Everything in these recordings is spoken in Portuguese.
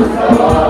Nossa,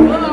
Whoa.